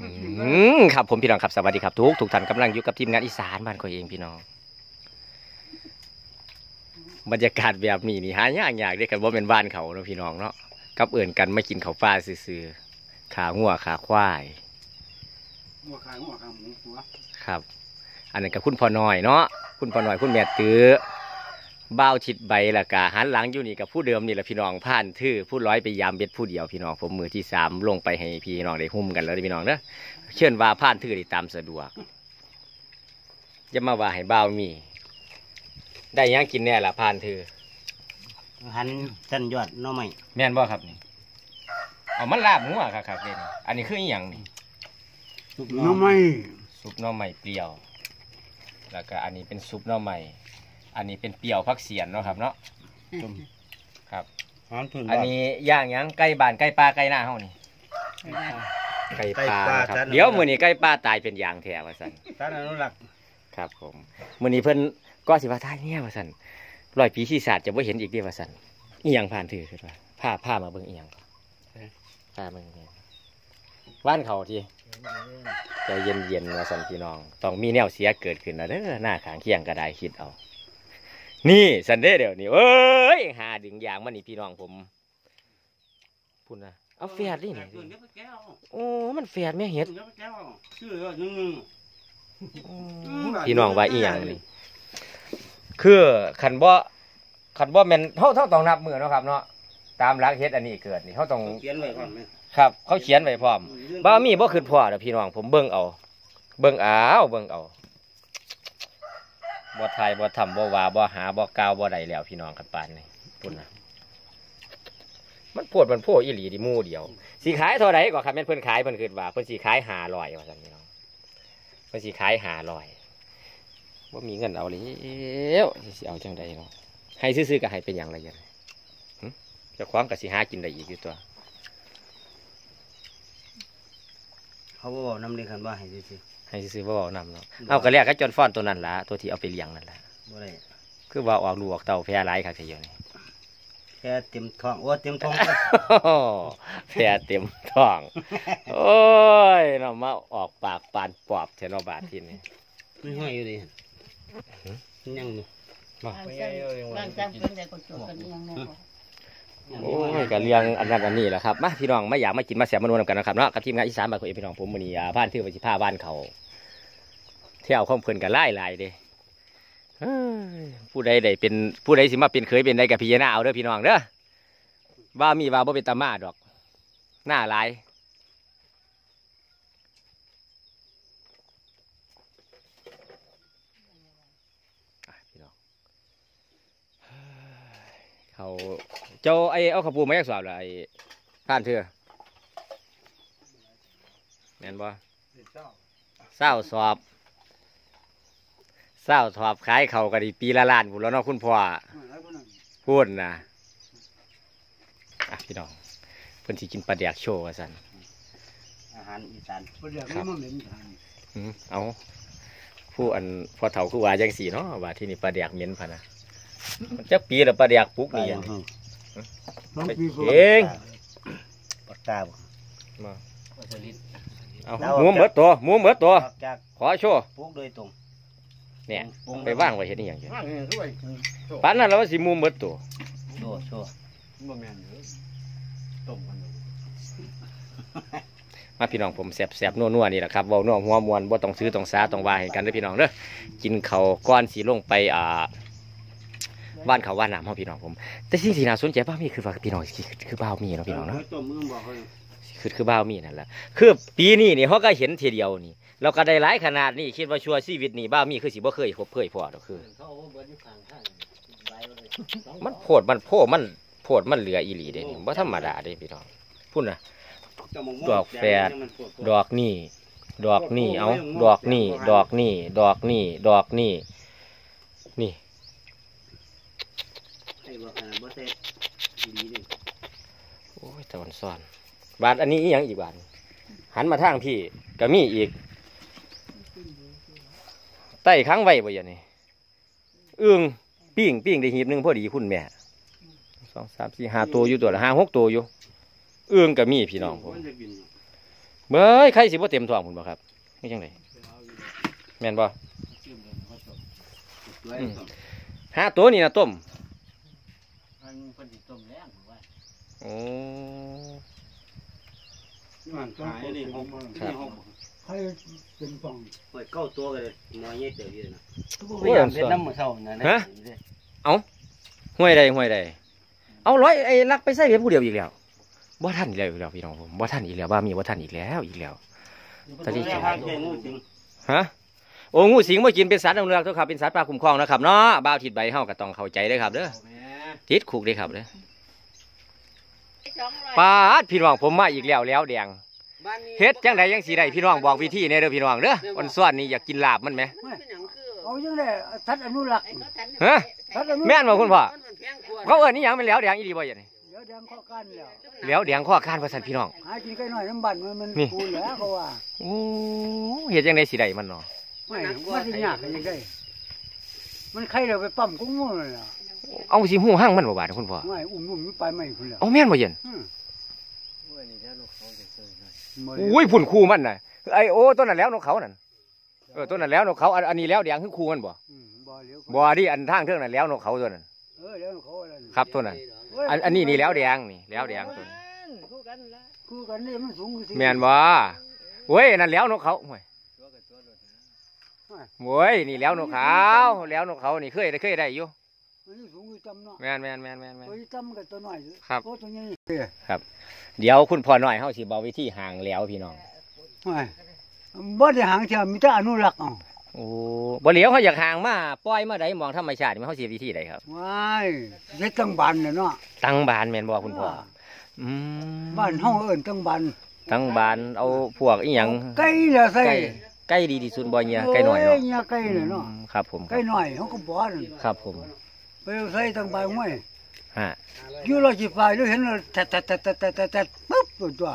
อืมครับผมพี่น้องครับสวัสดีครับทุกทุกท่านกำลังอยู่กับทีมงานอีสานบ้านก็เองพี่น้อง บรรยากาศแบบนี้นี่หายากยากเด้อกันว่าเป็นบ้านเขาเนาะพี่น้องเนาะกับเอื่นกันมากินข้าวปลาซื่อๆขางัวขาควาย หัวขายหัวขาหมูหัวครับ อันนั้นกับคุณพ่อน้อยเนาะคุณพ่อน้อยคุณแม่ตื้อ บ้าวชิดใบละกาหันหลังอยู่นี่กับผู้เดิมนี่แหละพี่น้องผ่านทื่อผู้ร้อยไปยามเบ็ดผู้เดียวพี่น้องผมมือที่สามลงไปให้พี่น้องได้หุ้มกันแล้วเด้อพี่น้องเนาะเชิญว่าผ่านทื่อได้ตามสะดวกจะมาว่าให้บ้าวมี ได้หยังกินแน่ละผ่านทื่อหันจันยอดหน้อใหม่แม่นบ่ครับนี่เอามันลาบงัวครับครับเด่นอันนี้คืออหย่างนี่ซุปน้ำไม่ซุปหน่อไม้เปรี้ยว แล้วก็อันนี้เป็นซุปหน่อไม้ อันนี้เป็นเปรี้ยวพักเสียนเนาะครับเนาะต้มครับหอมถึงอันนี้ย่างหยังไก่บ้านไก่ปลาไก่หน้าเฮานี่ไก่ปลานะครับเดี๋ยวมื้อนี้ไก่ปลาตายเป็นอย่างแท้ว่าซั่น ท่านอนุรักษ์ครับผมมื้อนี้เพิ่นก็สิว่าทายเนี่ยว่าซั่นร้อยปีที่ศาสตร์จะบ่เห็นอีกเด้ว่าซั่นอีหยังผ่านถือคือว่าผ้าผ้ามาเบิ่งอีหยังผ้าเบิ่งอีหยังว่านเขาทีใจเย็นๆว่าซั่นพี่น้อง ต้องมีแนวเสียเกิดขึ้นนะเด้อหน้าขางเคียงก็ได้คิดเอา นี่สันเด้เดี๋ยวนี้เอ้ยหาดึงยางมานี่พี่น้องผมพุ่นนะเอาแฟดนี่นี่เดี๋ยวไปแก้วโอ้มันแฟดแม่เห็ดเดี๋ยวไปแก้วชื่อหนึ่งหนึ่งพี่น้องว่าอีหยังนี่คือขันบ่ขันบ่แม่นเฮาเฮาต้องนับมือเนาะครับเนาะตามหลักเฮ็ดอันนี้เกิดนี่เฮาต้องเขียนไว้ก่อนไหมครับ เขาเขียนไว้พร้อมบ่มีบ่คือพ่อเด้อพี่น้องผมเบิ่งเอา เบิ่งเอาเบิ่งเอา บ่ทายบ่ทำบ่ว่าบ่หาบ่กาวบ่ได้แล้วพี่น้องกันปานนี่พุ่นนะมันปวดมันโพอีหลีดิมู่เดียวสิขายเท่าใดก็ครับแม่นเพิ่อนขายเพิ่นคิดว่าเพิ่นสิขาย500ว่าซั่นพี่น้องเพิ่นสิขาย500บ่ามีเงินเอาแล้วสิเอาจังไดเนาะให้ซื้อๆก็ให้เป็นหยังไรอย่างหึเจ้าของก็สิหากินได้อีกอยู่ตัว เขาบอกน้ำเลี้ยงกันว่าให้ซื้อให้ซื้อๆบ่เอานำเนาะเอาก็แลกกับจอนฟ้อนตัวนั้นล่ะตัวที่เอาไปเลี้ยงนั่นล่ะๆบ่ได้คือว่าออกลูกออกเต่าแพร่หลายคักทีเดียวนี่ แค่เต็มท้องโอ้เต็มท้องแพร่เต็มท้อง โอ้ยเนาะมาออกปากปานปอบเทนอบาทที่นี่ ไม่ห้อยอยู่ดิยังอยู่บางจังบางจังเป็นแต่ก็จบกันยังไง โอ้ยก็เลี้ยงอันนั้นอันนี้แหละครับมาพี่น้องไม่อยากมากินมาแสบมานวลกันนะครับเนาะกับทีมงานอีสานบ้านของเอพี่น้องผมมื้อนี้อ่าบ้านที่ว่าสิพาบ้านเขาเที่ยวข้อมเพลินกันไล่ไล่เด้ผู้ใดใดเป็นผู้ใดสิมาเป็นเคยเป็นใดกับพี่ยนาเอาเด้อพี่น้องเด้อว่ามีว่าบ่เป็นตามาดอก หน้าหลายอะพี่น้องเฮ้ย เขาเจ้าไอ้เอาขาวปูมาแยกสอบเหรอไอ้ผ่านเถื่อแม่นบ่เศร้าสอบเศร้าสอบขายเขาก็ดีปีละล้านพุ่นแล้วเนาะคุณพ่อพูดนะอะพี่น้องเพิ่นสิกินปลาแดกโชว์ว่าซั่นอาหารอีสานประเดี๋ยวนี้มันเหม็นทางอืมเอาผู้อันพอเฒ่าคือว่าจังสีเนาะว่าที่นี่ปลาแดกเหม็นพะนะมัน จักปีแล้วปลาแดกปลุกปลานี่อยัย่างงนี้ต้องไปปีกเองปากกาบ่มาเอาหมูเหมือดตัวหมูเหมือดตัวออกจากขอโชว์ปลูกโดยตรงเนี่ยปลูกไปว่างไว้เห็นอหย่างเงี้ยว่างเนี่ยด้วยปานนั้นแล้วว่าสิหมูเหมือดตัวโชว์โชว์บ่แม่นเลยต้มกันอยู่มาพี่น้องผมแสบแสบนัวนัวๆนี่แหละครับเว้านัวหัวมวนบ่ต้องซื้อต้องสาต้องว่าให้กันเด้อพี่น้องเด้อกินเขาวก้อนสีลงไปอ่า บ้านเขาว่าน้ำเฮาพี่น้องผม แต่สิ่งที่น่าสนใจบ้ามีคือว่าพี่น้องคือคือบ้าวมีเนาะพี่น้องเนาะต้มมือบอกเขาคือคือบ้าวมีนั่นแหละคือปีนี้นี่เขาก็เห็นทีเดียวนี่เราก็ได้หลายขนาดนี่คิดว่าชัวร์ชีวิตนี่บ้าวมีคือสิบ่เคยพบเคยพอดอกคือมันโพดมันโพมันโพดมันเหลืออีหลีเด้นี่บ่ธรรมดาเด้พี่น้องพุ่นน่ะดอกแฝดดอกนี่ดอกนี่เอาดอกนี่ดอกนี่ดอกนี่ดอกนี่นี่ไอ้ บอกขนาดบ่เสร็จดีนี่โอ้ยตะวันซ้อน บาทอันนี้อีหยังอีกบาทหันมาทางพี่ก็มีอีกไต่ค้างไว้บ่อย่างนี้อึ้งปิ้งปิ้งได้หีบหนึ่งพอดีคุณแม่สองสามสี่ห้าตัวอยู่ตัวละห้าหกตัวอยู่อึ้งก็มีพี่น้องผมเบ้ยใครสิบ่เต็มท้องพุ่นบ่ครับนี่จังไดแม่นบ่สวยอืมห้าตัวนี่นะต้ม มันเพิ่นสิต้มแรงผมว่าโอ้มันขายนี่หกครับ นี่หกให้เป็นฟองเปิดเก้าตัวก็เลยหมอใหญ่เติบอยู่นะโอ้พยายามเป็นน้ำมือเท่านั่นฮะ ห้วยใดห้วยใดเอาร้อยไอ้ลักไปใส่เพียผู้เดียวอีกแล้วบ่ทันอีกแล้วอีกแล้วพี่น้องผมบ่ทันอีกแล้วบ้ามีบ่ทันอีกแล้วอีกแล้ว ตอนนี้ทางเจงูสิงฮะโอ้งูสิงบ่กินเป็นสัตว์อนุรักษ์เท่าครับเป็นสัตว์ป่าคุ้มครองนะครับเนาะบ่าวทิดใบเฮาก็ต้องเข้าใจเด้อครับเด้อ ติดคุกเด้อครับเด้อสองร้อยปาดพี่น้องผมมาอีกแล้วแล้วแดงเฮ็ดจังไดยังสิได้พี่น้องบอกวิธีแหน่เด้อพี่น้องเด้อวันซ้อนนี่อยากกินลาบมันไหมเอาจังได๋ทัดอนุรักษ์ฮะทัดอนุแม่นบ่คุณพ่อเขาเอิ้นนี่หยังเป็นแล้วแดงอีหลีบ่อย่างนี้เดี๋ยวแดงข้อกันแล้วแล้วแดงข้อการว่าซั่นพี่น้องหากินใกล้หน่อยน้ำบันมันมันนี่ปูนแล้วเขาว่าโอ้เฮ็ดจังไดสิได้มันเนาะไม่มันสิยากกันยังไงมันใครเราไปปั๊มกุ้งงูเลยล่ะ เอาสิหู้หั่งมันบ่บาดคุณพ่อไม่อุ้มอุ้มไปไม่คุณแล้วเอาแม่นบ่เย็นอืมอุ้ยพุ่นคู่มันน่ะไอ้โอ้ต้นนั้นแล้วนกเขานั่นเออต้นนั้นแล้วนกเขาอันอันนี้แล้วแดงคือคู่มันบ่อืมบ่เลี้ยวบ่ดิอันทางเทิงนั้นแล้วนกเขาตัวนั้นเออเลี้ยวเขาอะไรครับตัวนั้นอันอันนี้นี่แล้วแดงนี่แล้วแดงตัวนี้คู่กันละคู่กันนี่มันสูงสิแม่นบ่เว้ยนั่นแล้วนกเขาโอ้ยโว้ยนี่แล้วนกเขาแล้วนกเขานี่เคยได้เคยได้อยู่ มันสูงอยู่จำเนาะแม่นแม่นแม่นแม่นแม่น ตัวจำกับตัวน้อยครับ โอ้ตัวนี้เดี๋ยวคุณพ่อน้อยเฮาสิบอกวิธีห่างแล้วพี่น้องไม่บ่ได้หางเทียมมีแต่อนุรักษ์เอะโอ้บ่เหลียวเขาอยากห่างมาปล่อยมาได้มองธรรมชาติมันเฮาสิวิธีใดครับ ว้ายเฮ็ดตั้งบันน่ะเนาะตั้งบานแม่นบ่คุณพ่ออืมบ้านเฮาเอิ้นตั้งบันตั้งบานเอาพวกอีหยังไก่ละใส่ไก่ไก่ดีที่สุดบ่เนี่ยไก่หน่อยเนาะโเนี่ยไก่น่ะเนาะอืมครับผมคไก่รับหน่อยเฮาก็บ่นั่นครับผม ไปเอาใส่ตั้งบันไว้ฮะอยู่เราสิไปแล้วเห็นแล้วแตะๆๆๆๆปึ๊บตัวตัว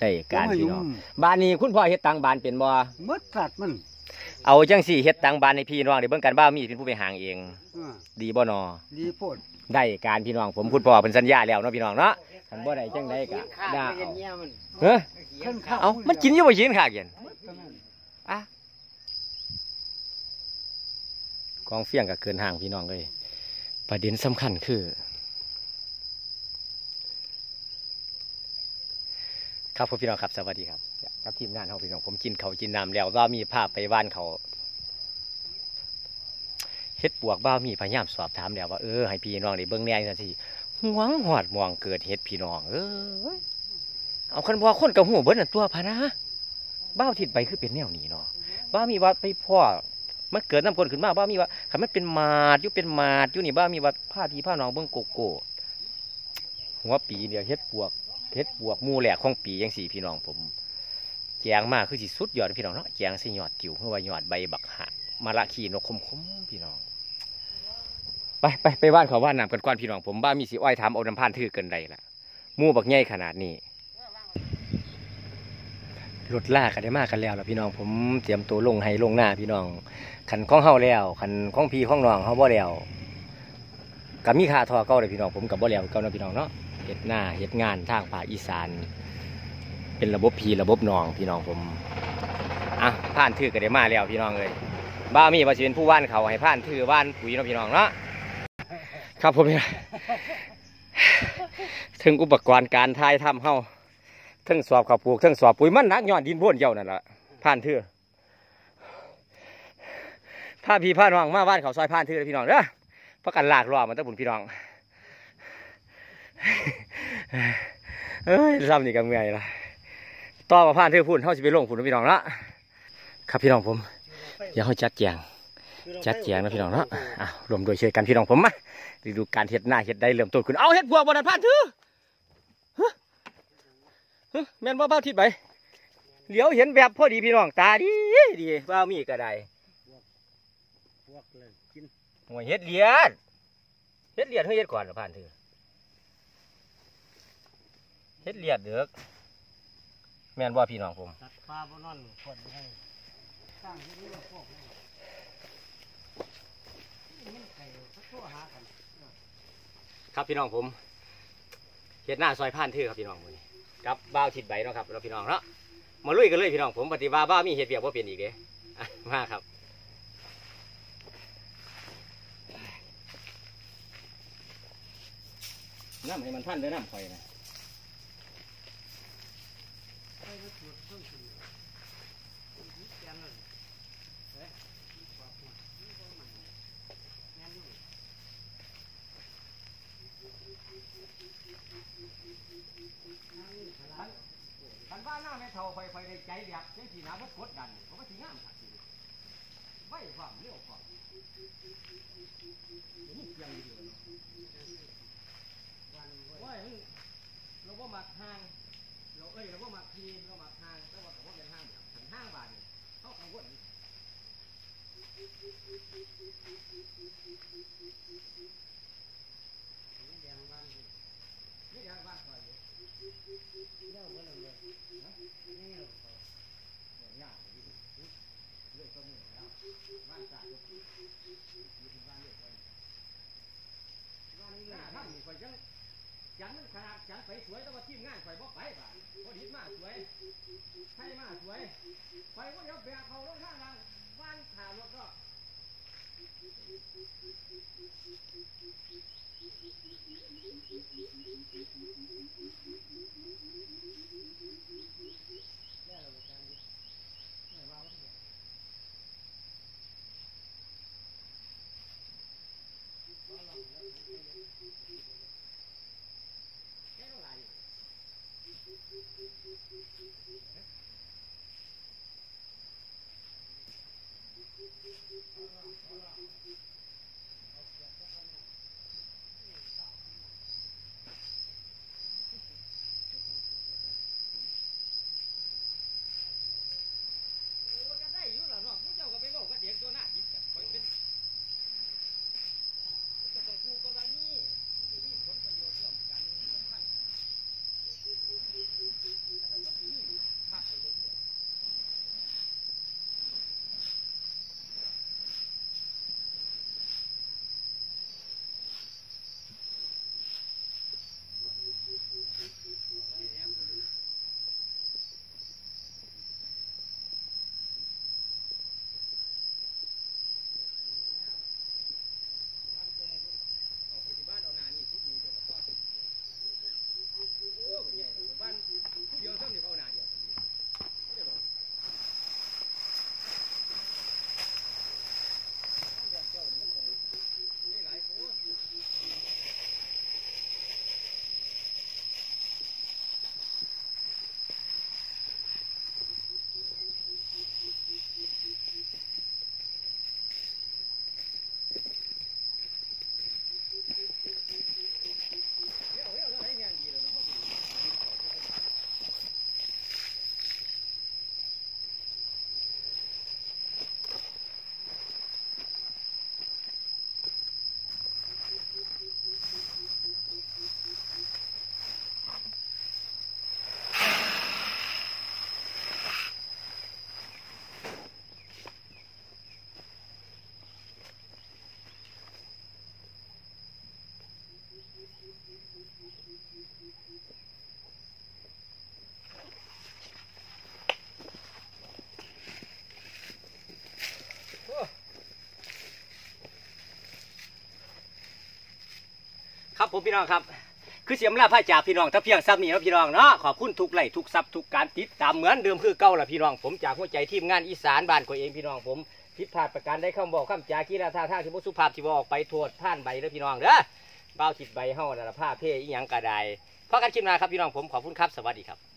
ได้การพี่น้องมบ้านนี้คุณพ่อเฮ็ดตังบานเป็นบ่มดสัตว์มัน เอาจังสี่เฮ็ดตังบานให้พี่น้องได้เบิ่งกันบ้ามีเป็นผู้ไปหางเองอ่าดีบ่นอดีโพดได้การพี่น้องผมคุณพ่อเป็นสัญญาแล้วเนาะพี่น้องเนาะคันบ่ได้จังไดก็ด่าเอาเฮ้อขึ้นข้าวเอามันกินอยู่บ่กินข้ากินอะกองเฟียงก็เกินห่างพี่น้องเลย ประเด็นสำคัญคือ ครับผมพี่น้องครับ สวัสดีครับกับทีมงานเขาพี่น้องผมกินเขาวกินน้ำแล้วว่ามีภาพไปบ้านเขาเฮ็ดปวกบ้ามีพยายามสอบถามแล้วว่าเออให้พี่น้องได้เบิ่งแน่จังซี่หวงหอดมองเกิดเฮ็ดพี่น้องเออเอาคันบ่คนกับหูเบิ่นน่ะตัวพะนะบ้าทิดไปคือเป็นแนวนี้เนาะบ้ามีว่าไปพ่อ มันเกิดน้ำคนขึ้นมาบ้ามีว่าคันมันเป็นมาดอยู่เป็นมาดอยู่นี่บ้ามีว่าผ้าพีผ้าน้องเบิ่งโกโก้หัวปีเดียวเฮ็ดปวกเพชรบวกมูแหลกของปียังสี่พี่น้องผมแจงมากคือสิสุดยอดพี่น้องเนาะแจงสิยอดจิ๋วเพื่อว่ายอดใบบักหะมาละขีนกคมคมพี่น้อง ไปไปไปบ้านเขาว่านน้ำกันก่อนพี่น้องผมบ้ามีสีอ้อยทำเอาน้ำพานถือเกินใดละมูบักใหญ่ขนาดนี้ รถลากกันได้มากกันแล้วล่ะพี่น้องผมเตรียมตัวลงให้ลงหน้าพี่น้องขันข้องเฮาแล้วขันข้องพี่ของน้องเฮาบ่แล้วกับมีคาทอเก่าเลยพี่น้องผมกับบ่แล้วเก่านาะพี่น้องเนาะเฮ็ดหน้าเฮ็ดงานทางภาคอีสาน เป็นระบบพีระบบนองพี่น้องผมอะผ่านถือก็ได้มาแล้วพี่น้องเลยบ้ามีว่าสิเป็นผู้ว่านเขาให้ผ่านถือว่านปุ๋ยนะพี่น้องเนาะครับผมเนี่ยถึงอุปกรณ์การทายทำเฮา ทั้งสอบข้าวปลูกทั้งสอบปุ๋ยมันหนักย้อนดินพ่นเจ้านั่นแหละผ่านถือผ้าพี่ผ้าน้องมาบ้านเขาซอยผ่านถือเลยพี่น้องเด้อพราะกันลากรอมันต้งบุญพี่น้องเอ้ยซ้ำนี่ก็เมื่อยละต่อมาผ่านเธอพูดเขาจะไปลงพูดนพี่น้องละครับพี่น้องผมเดี๋ยวเขาจัดแจงจัดแจงนะพี่น้องเนาะอะรวมโดวยช่วยกันพี่น้องผมมาดูการเห็ดหน้าเห็ดได้เริ่มต้นขึ้นเอาเห็ดบัวบนนั้นผ่านเธอ แม่นว่าเบ้าทิศไปเหลียวเห็นแบบพอดีพี่น้องตาดีดีเบ้ามีก็ได้พวกเลยกินหวยเห็ดเหลียดเห็ดเหลียดเฮ้ยเห็ดก่อนเหรอผ่านเธอเห็ดเหลียดเด้อแม่นว่าพี่น้องผมตัดปลาบ่นอนคนให้ครับพี่น้องผมเฮ็ดหน้าซอยผ่านทื่อครับพี่น้องมื้อนี้ กับบ้าวชิดใบเนาะครับเราพี่น้องเนาะมาลุยกันเลยพี่น้องผมปฏิบัติบ้ามีเหตุเบียกว่าเป็นอีกเด้มาครับน้ำให้มันท่านด้วยน้ำคอยนะ คันว่าหน้าแม่เท่าไฟไฟ ในใจแบบเจ้าสีน้ำมันกดดันเพราะว่าสีงามขัดสีไว้ความเร็วความนี่เพียงอยู่เนาะว่าเราว่ามักห่างเราเอ้ยเราว่ามักทีเรามักห่างแต่ว่าแต่ว่าเป็นห้างแบบขันห้างบานนี่ยเขากังวลนี่แดงบ้านนี่แดงบ้านคอยเยอไหร่ ยู่หน้าถ้ำนี่ข่อยจังจันมันขนาดจันไปสวยแต่ว่าทีมงานข่อยบ่ไปบ่าพอดีมาสวยใช่มาสวยข่อยว่าเดี๋ยวแบกเขาลงข้างล่างบ้านขารถก็แค่เท่าไห ร่โครับผมพี่น้องครับ คือเสียมลาพ่าจากพี่น้องถ้าเพียงซับนี่นะพี่น้องเนาะขอบคุณทุกไลค์ทุกซับทุกการติดตามเหมือนเดิมคือเก่าละพี่น้องผมจากหัวใจทีมงานอีสานบ้านของเองพี่น้องผมผิดพลาดประการได้คำบอกคำจากีราท่าทางที่บ่สุภาพที่บอกไปโทษท่านใบแล้วพี่น้องเด้อเบ้าขิดใบเฮานั่นละผ้าเพ่อีหยังกระไดพอกันคลิปหน้าครับพี่น้องผมขอบคุณครับสวัสดีครับ